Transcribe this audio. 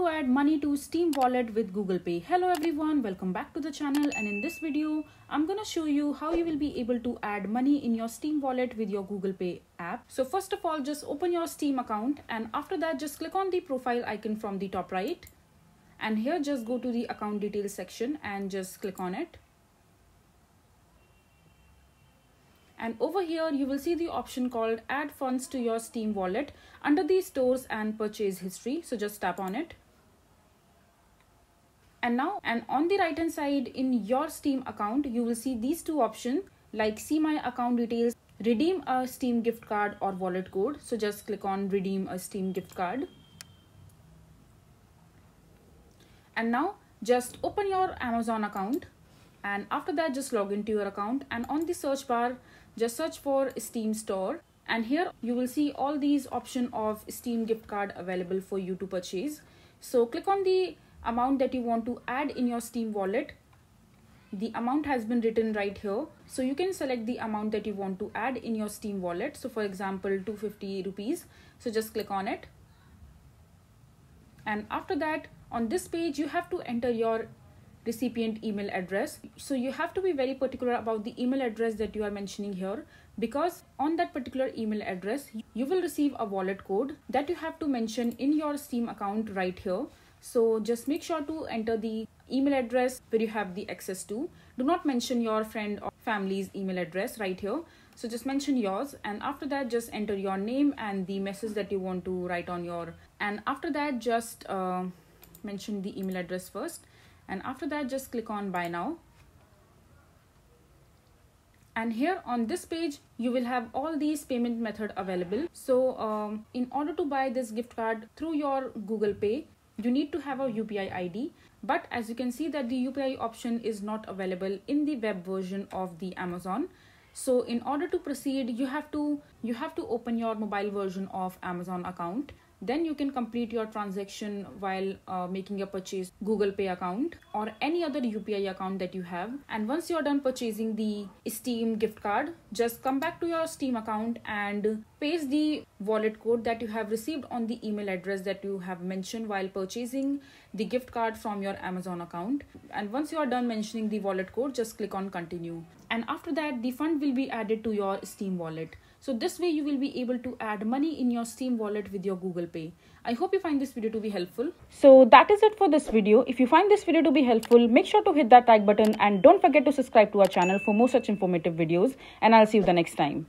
to add money to Steam wallet with Google Pay. Hello everyone, welcome back to the channel and in this video, I'm gonna show you how you will be able to add money in your Steam wallet with your Google Pay app. So first of all, just open your Steam account and after that, just click on the profile icon from the top right. And here just go to the account details section and just click on it. and over here you will see the option called add funds to your steam wallet under the stores and purchase history so just tap on it and now and on the right hand side in your steam account you will see these two options like see my account details redeem a steam gift card or wallet code. So just click on redeem a steam gift card. And now just open your amazon account. And after that just log into your account. And on the search bar just search for steam store. And here you will see all these option of steam gift card available for you to purchase. So click on the amount that you want to add in your steam wallet the amount has been written right here. So you can select the amount that you want to add in your steam wallet. So for example 250 rupees. So just click on it. And after that on this page you have to enter your recipient email address. So you have to be very particular about the email address that you are mentioning here because on that particular email address you will receive a wallet code that you have to mention in your steam account right here so just make sure to enter the email address where you have the access to. Do not mention your friend or family's email address right here. So just mention yours and after that just enter your name and the message that you want to write on your and after that just uh, mention the email address first. And after that just click on buy now. And here on this page you will have all these payment method available. So um, in order to buy this gift card through your google pay you need to have a upi id but as you can see that the upi option is not available in the web version of the amazon. So in order to proceed you have to you have to open your mobile version of amazon account. Then you can complete your transaction while uh, making a purchase google pay account or any other upi account that you have. And once you're done purchasing the steam gift card just come back to your steam account and paste the wallet code that you have received on the email address that you have mentioned while purchasing the gift card from your amazon account and once you are done mentioning the wallet code just click on continue and after that the fund will be added to your steam wallet so this way you will be able to add money in your Steam wallet with your Google Pay. I hope you find this video to be helpful. So that is it for this video. If you find this video to be helpful, make sure to hit that like button and don't forget to subscribe to our channel for more such informative videos and I'll see you the next time.